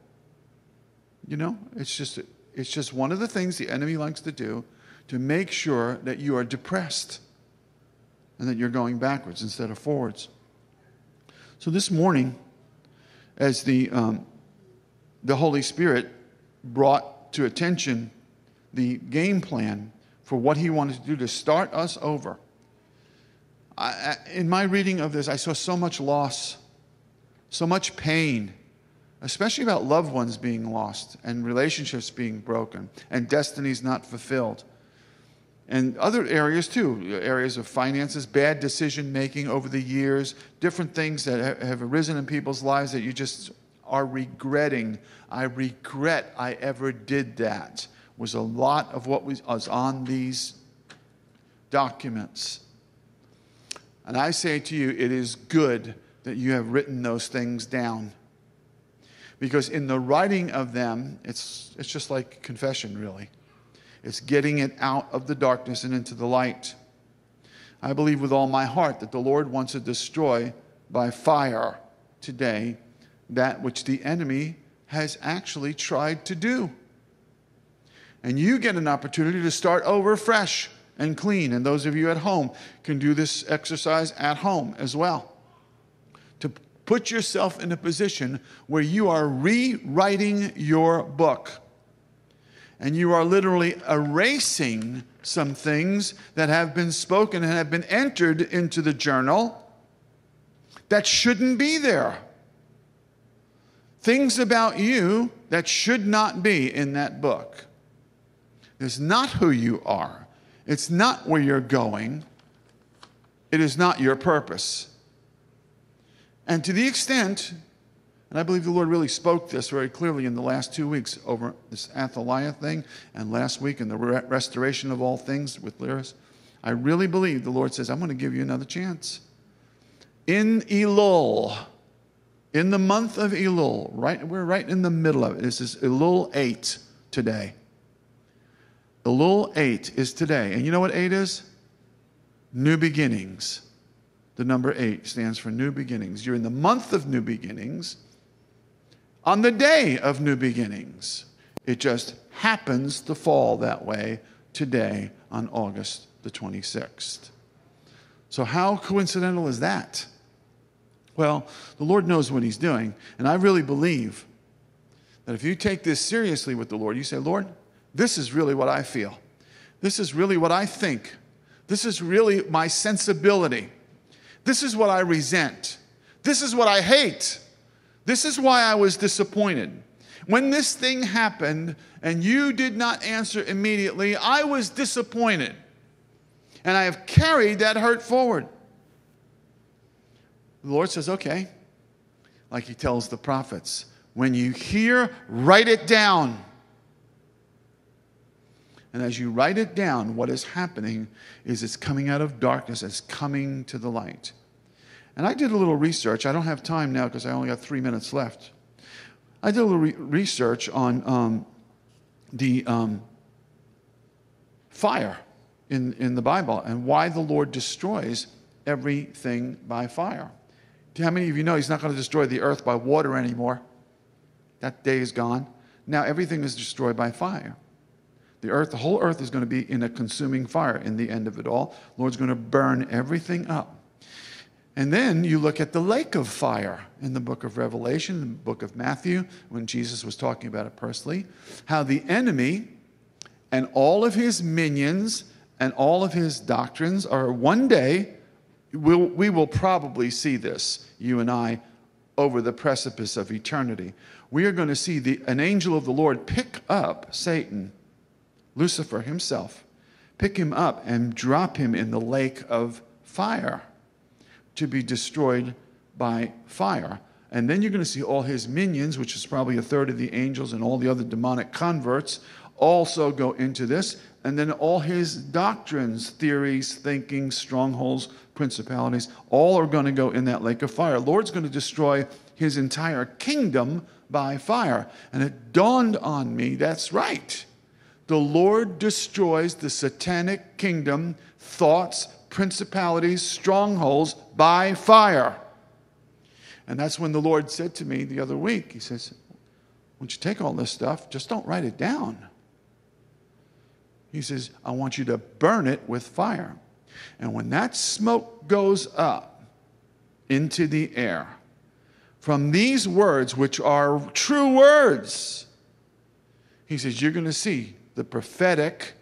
You know, it's just it's just one of the things the enemy likes to do to make sure that you are depressed and that you're going backwards instead of forwards. So this morning, as the, um, the Holy Spirit brought to attention the game plan for what he wanted to do to start us over, I, in my reading of this, I saw so much loss, so much pain, especially about loved ones being lost and relationships being broken and destinies not fulfilled. And other areas too areas of finances bad decision making over the years different things that have arisen in people's lives that you just are regretting. I regret i ever did that. Was a lot of what was on these documents and i say to you it is good that you have written those things down because in the writing of them it's, it's just like confession really it's getting it out of the darkness and into the light. I believe with all my heart that the Lord wants to destroy by fire today that which the enemy has actually tried to do. And you get an opportunity to start over fresh and clean. And those of you at home can do this exercise at home as well. To put yourself in a position where you are rewriting your book and you are literally erasing some things that have been spoken and have been entered into the journal that shouldn't be there. Things about you that should not be in that book. It's not who you are, it's not where you're going, it is not your purpose. And to the extent and I believe the Lord really spoke this very clearly in the last two weeks over this Athaliah thing and last week in the re- restoration of all things with Lyris. I really believe the Lord says, I'm going to give you another chance. In Elul, in the month of Elul, right, we're right in the middle of it. This is Elul 8 today. Elul 8 is today. And you know what 8 is? New beginnings. The number 8 stands for new beginnings. You're in the month of new beginnings on the day of new beginnings. It just happens to fall that way today on August the 26th. So, how coincidental is that? Well, the Lord knows what He's doing. And I really believe that if you take this seriously with the Lord, you say, Lord, this is really what I feel. This is really what I think. This is really my sensibility. This is what I resent. This is what I hate. This is why I was disappointed. When this thing happened and you did not answer immediately, I was disappointed. And I have carried that hurt forward. The Lord says, okay, like he tells the prophets, when you hear, write it down. And as you write it down, what is happening is it's coming out of darkness, it's coming to the light. And I did a little research. I don't have time now because I only got three minutes left. I did a little re- research on um, the um, fire in, in the Bible and why the Lord destroys everything by fire. How many of you know He's not going to destroy the earth by water anymore? That day is gone. Now everything is destroyed by fire. The earth, the whole earth is going to be in a consuming fire in the end of it all. Lord's going to burn everything up. And then you look at the lake of fire in the book of Revelation, the book of Matthew, when Jesus was talking about it personally, how the enemy and all of his minions and all of his doctrines are one day, we'll, we will probably see this, you and I, over the precipice of eternity. We are going to see the, an angel of the Lord pick up Satan, Lucifer himself, pick him up and drop him in the lake of fire to be destroyed by fire. And then you're going to see all his minions, which is probably a third of the angels and all the other demonic converts, also go into this. And then all his doctrines, theories, thinking, strongholds, principalities, all are going to go in that lake of fire. Lord's going to destroy his entire kingdom by fire. And it dawned on me that's right. The Lord destroys the satanic kingdom, thoughts, principalities, strongholds by fire. And that's when the Lord said to me the other week, He says, Once you take all this stuff, just don't write it down. He says, I want you to burn it with fire. And when that smoke goes up into the air, from these words, which are true words, he says, You're going to see the prophetic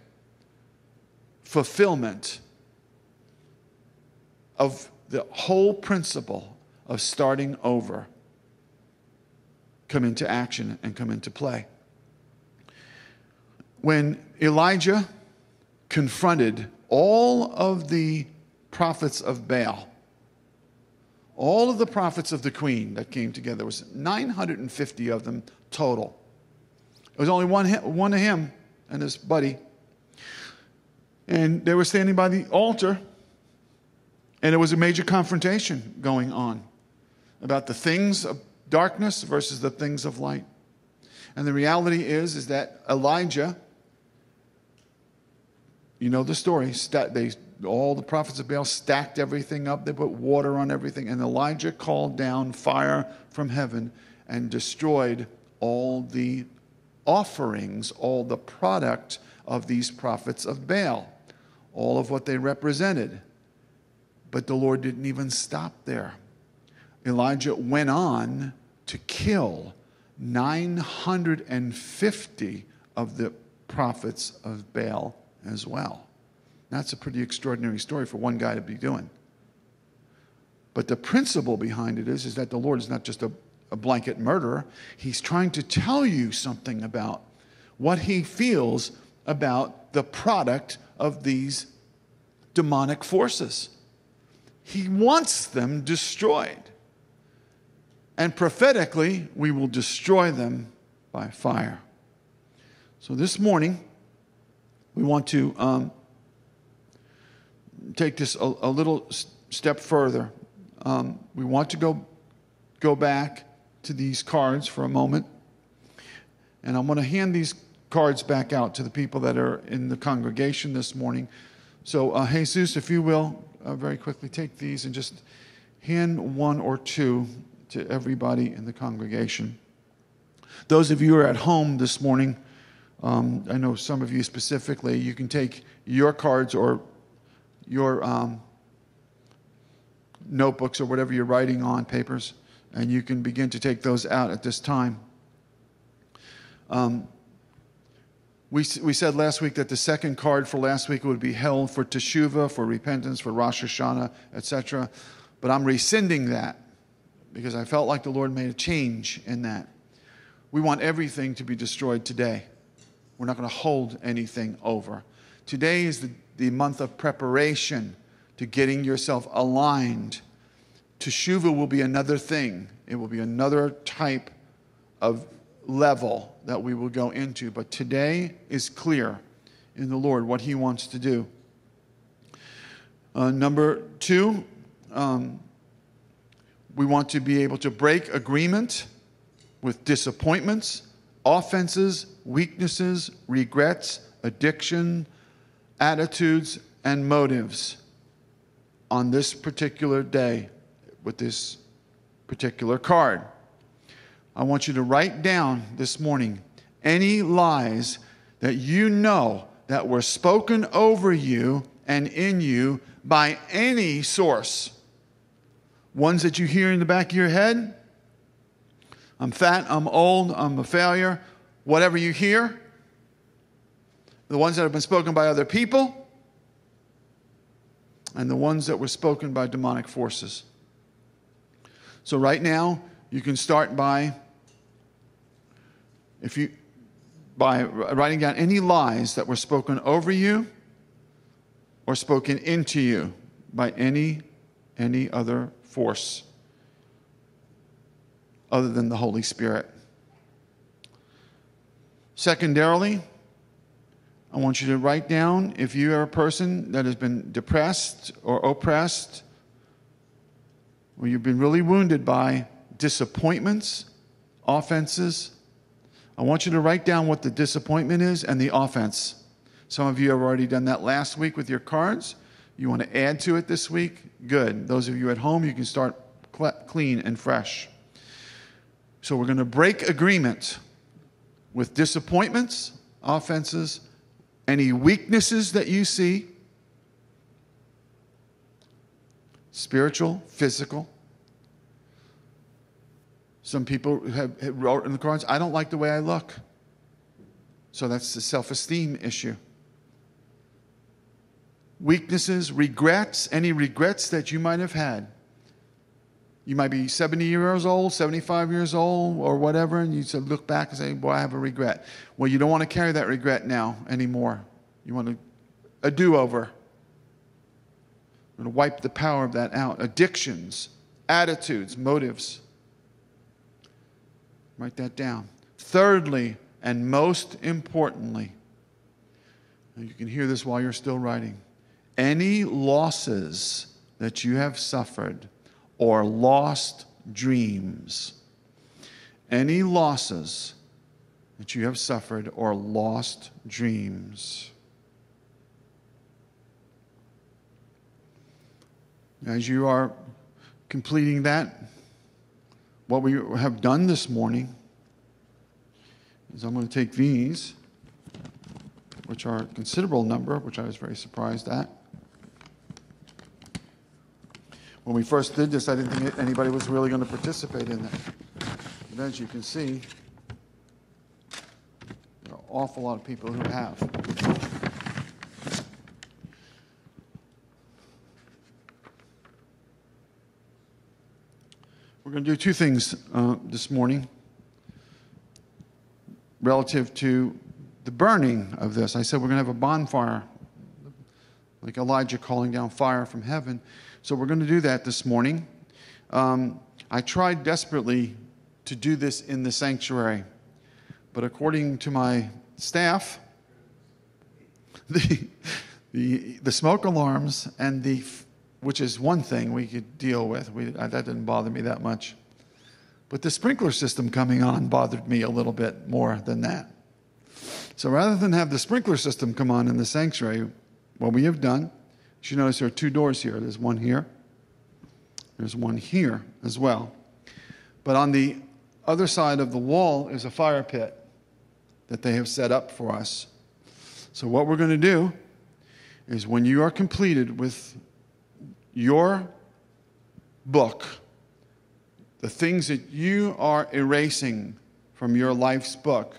fulfillment of the whole principle of starting over come into action and come into play. When Elijah confronted all of the prophets of Baal, all of the prophets of the queen that came together, was 950 of them total. It was only one, one of him and his buddy. And they were standing by the altar and there was a major confrontation going on about the things of darkness versus the things of light. And the reality is, is that Elijah, you know the story, they, all the prophets of Baal stacked everything up, they put water on everything, and Elijah called down fire from heaven and destroyed all the offerings, all the product of these prophets of Baal, all of what they represented. But the Lord didn't even stop there. Elijah went on to kill 950 of the prophets of Baal as well. That's a pretty extraordinary story for one guy to be doing. But the principle behind it is, is that the Lord is not just a, a blanket murderer. He's trying to tell you something about what he feels about the product of these demonic forces. He wants them destroyed. And prophetically, we will destroy them by fire. So this morning, we want to um, take this a, a little step further. Um, we want to go, go back to these cards for a moment. And I'm going to hand these cards back out to the people that are in the congregation this morning. So, uh, Jesus, if you will, uh, very quickly take these and just hand one or two to everybody in the congregation. Those of you who are at home this morning, um, I know some of you specifically, you can take your cards or your um, notebooks or whatever you're writing on, papers, and you can begin to take those out at this time. Um, we, we said last week that the second card for last week would be held for Teshuvah, for repentance, for Rosh Hashanah, etc. But I'm rescinding that because I felt like the Lord made a change in that. We want everything to be destroyed today. We're not going to hold anything over. Today is the, the month of preparation to getting yourself aligned. Teshuvah will be another thing, it will be another type of level that we will go into. But today is clear in the Lord what He wants to do. Uh, number two, um, we want to be able to break agreement with disappointments, offenses, weaknesses, regrets, addiction, attitudes, and motives on this particular day with this particular card. I want you to write down this morning any lies that you know that were spoken over you and in you by any source. Ones that you hear in the back of your head. I'm fat, I'm old, I'm a failure. Whatever you hear. The ones that have been spoken by other people. And the ones that were spoken by demonic forces. So, right now, you can start by, if you, by writing down any lies that were spoken over you or spoken into you by any any other force other than the Holy Spirit. Secondarily, I want you to write down if you are a person that has been depressed or oppressed, or you've been really wounded by disappointments, offenses. I want you to write down what the disappointment is and the offense. Some of you have already done that last week with your cards. You want to add to it this week? Good. Those of you at home, you can start clean and fresh. So we're going to break agreement with disappointments, offenses, any weaknesses that you see spiritual, physical. Some people have, have wrote in the cards, I don't like the way I look. So that's the self esteem issue weaknesses, regrets, any regrets that you might have had. You might be 70 years old, 75 years old, or whatever, and you look back and say, Boy, I have a regret. Well, you don't want to carry that regret now anymore. You want to, a do over. We're going to wipe the power of that out. Addictions, attitudes, motives. Write that down. Thirdly, and most importantly, you can hear this while you're still writing any losses that you have suffered or lost dreams, any losses that you have suffered or lost dreams. As you are completing that, what we have done this morning is I'm going to take these, which are a considerable number, which I was very surprised at. When we first did this, I didn't think anybody was really going to participate in that. And as you can see, there are an awful lot of people who have. We're going to do two things uh, this morning relative to the burning of this. I said we're going to have a bonfire, like Elijah calling down fire from heaven. So we're going to do that this morning. Um, I tried desperately to do this in the sanctuary, but according to my staff, the, the, the smoke alarms and the, which is one thing we could deal with, we, uh, that didn't bother me that much. But the sprinkler system coming on bothered me a little bit more than that. So rather than have the sprinkler system come on in the sanctuary, what we have done you notice there are two doors here. There's one here, there's one here as well. But on the other side of the wall is a fire pit that they have set up for us. So, what we're going to do is when you are completed with your book, the things that you are erasing from your life's book,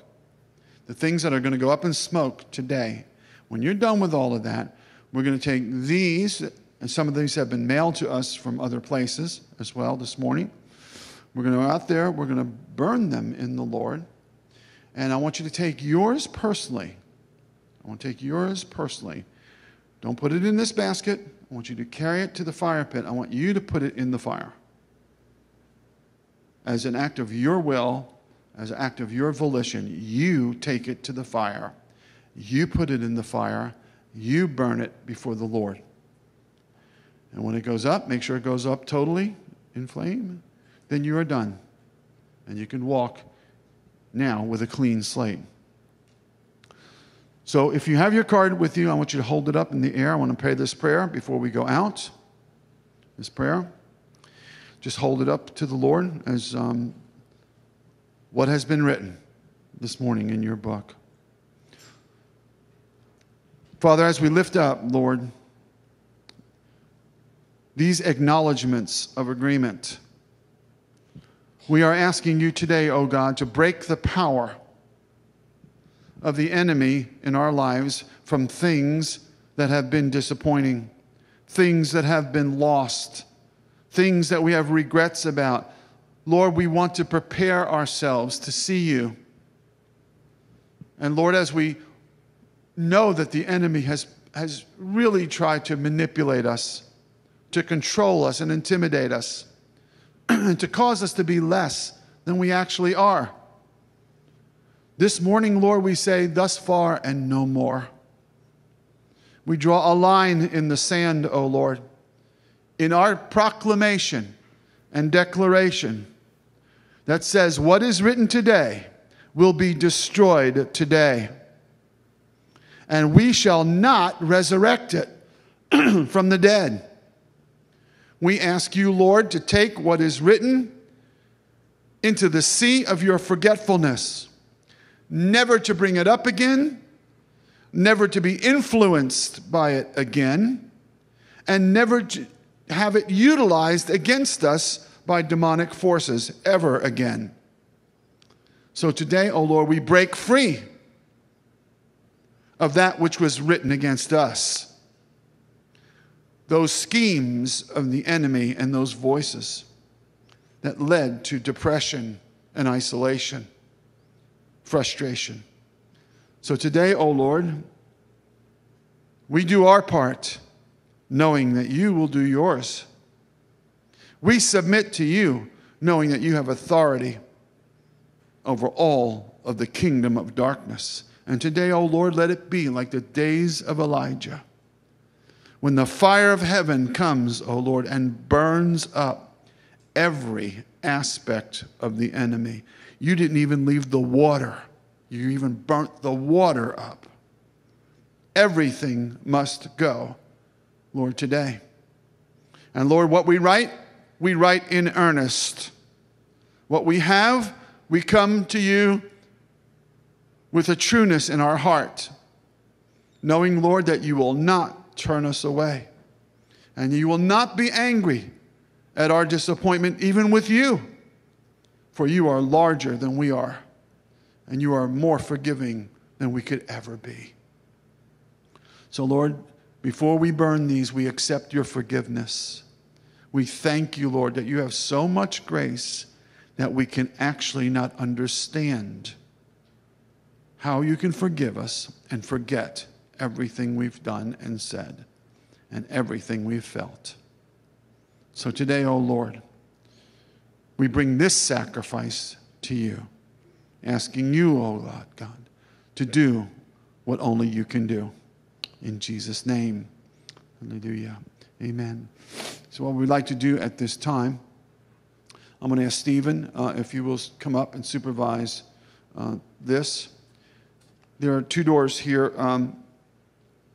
the things that are going to go up in smoke today, when you're done with all of that, we're going to take these, and some of these have been mailed to us from other places as well this morning. We're going to go out there, we're going to burn them in the Lord. And I want you to take yours personally. I want to take yours personally. Don't put it in this basket. I want you to carry it to the fire pit. I want you to put it in the fire. As an act of your will, as an act of your volition, you take it to the fire. You put it in the fire you burn it before the Lord. And when it goes up, make sure it goes up totally in flame. Then you are done. And you can walk now with a clean slate. So if you have your card with you, I want you to hold it up in the air. I want to pray this prayer before we go out. This prayer. Just hold it up to the Lord as um, what has been written this morning in your book. Father, as we lift up, Lord, these acknowledgments of agreement, we are asking you today, O oh God, to break the power of the enemy in our lives from things that have been disappointing, things that have been lost, things that we have regrets about. Lord, we want to prepare ourselves to see you. And Lord, as we know that the enemy has, has really tried to manipulate us, to control us and intimidate us, and to cause us to be less than we actually are. This morning, Lord, we say, thus far and no more. We draw a line in the sand, O Lord, in our proclamation and declaration that says, What is written today will be destroyed today. And we shall not resurrect it from the dead. We ask you, Lord, to take what is written into the sea of your forgetfulness never to bring it up again, never to be influenced by it again, and never to have it utilized against us by demonic forces ever again. So today, O oh Lord, we break free of that which was written against us. Those schemes of the enemy and those voices that led to depression and isolation frustration. So today, O oh Lord, we do our part knowing that you will do yours. We submit to you knowing that you have authority over all of the kingdom of darkness. And today, O oh Lord, let it be like the days of Elijah when the fire of heaven comes, O oh Lord, and burns up every aspect of the enemy. You didn't even leave the water, you even burnt the water up. Everything must go, Lord, today. And Lord, what we write, we write in earnest. What we have, we come to you with a trueness in our heart, knowing, Lord, that you will not turn us away. And you will not be angry at our disappointment, even with you for you are larger than we are, and you are more forgiving than we could ever be. So, Lord, before we burn these, we accept your forgiveness. We thank you, Lord, that you have so much grace that we can actually not understand how you can forgive us and forget everything we've done and said and everything we've felt. So today, O oh Lord, we bring this sacrifice to you, asking you, O oh God, God, to do what only you can do. In Jesus' name. Hallelujah. Amen. So, what we'd like to do at this time, I'm going to ask Stephen uh, if you will come up and supervise uh, this. There are two doors here. Um,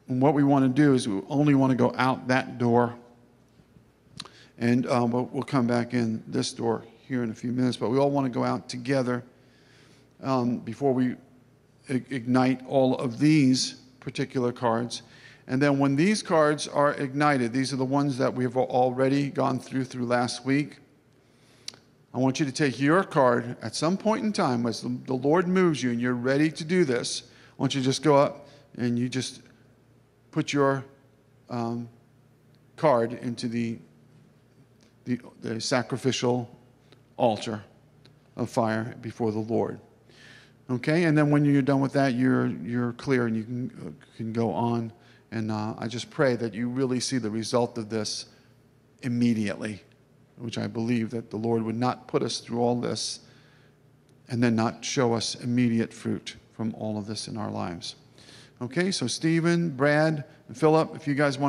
and what we want to do is we only want to go out that door, and um, we'll come back in this door here in a few minutes, but we all want to go out together um, before we ignite all of these particular cards. And then when these cards are ignited, these are the ones that we've already gone through through last week. I want you to take your card at some point in time as the, the Lord moves you and you're ready to do this. I want you to just go up and you just put your um, card into the, the, the sacrificial altar of fire before the Lord. Okay, and then when you're done with that, you're, you're clear and you can, can go on. And uh, I just pray that you really see the result of this immediately, which I believe that the Lord would not put us through all this and then not show us immediate fruit from all of this in our lives. Okay, so Stephen, Brad, and Philip, if you guys want